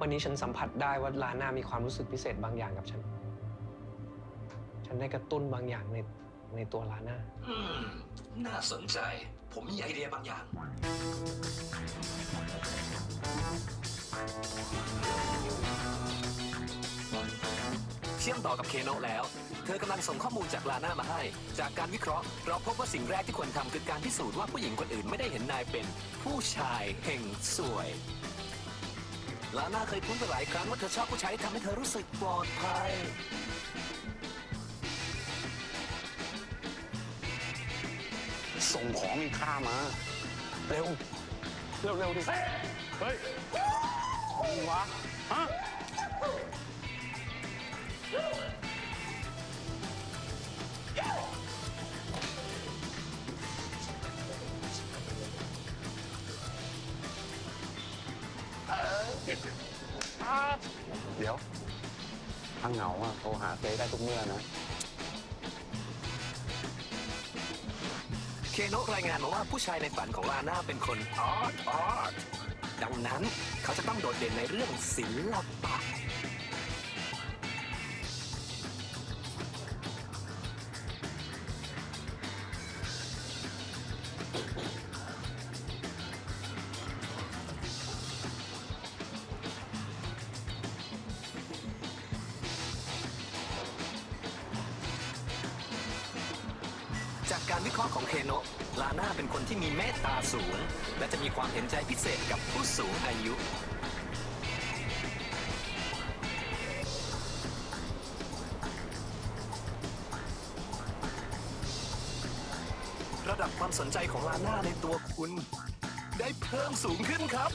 วันนี้ฉันสัมผัสได้ว่าลาน่ามีความรู้สึกพิเศษบางอย่างกับฉัน ฉันได้กระตุ้นบางอย่างในในตัวลาน่าน่าสนใจ ผมมีไอเดียบางอย่าง เชื่อมต่อกับเคโนแล้ว เธอกำลังส่งข้อมูลจากลาน่ามาให้ จากการวิเคราะห์ เราพบว่าสิ่งแรกที่ควรทำคือการพิสูจน์ว่าผู้หญิงคนอื่นไม่ได้เห็นนายเป็นผู้ชายแห่งสวย ลาน่าเคยพูดไปหลายครั้งว่าเธอชอบผู้ชายที่ทำให้เธอรู้สึกปลอดภัย ส่งของมีค่ามา เร็ว เร็วเร็วดิเฮ้ยอะไรวะฮะ เดี๋ยว ถ้าเหงาอะโทรหาเฟยได้ทุกเมื่อนะ เคโนะรายงานมาว่าผู้ชายในฝันของลาน่าเป็นคนอาร์ตอาร์ตดังนั้นเขาจะต้องโดดเด่นในเรื่องศิลปะ จากการวิเคราะห์ของเคโนะลาน่าเป็นคนที่มีเมตตาสูง และจะมีความเห็นใจพิเศษกับผู้สูงอายุ ระดับความสนใจของลาน่าในตัวคุณ ได้เพิ่มสูงขึ้นครับ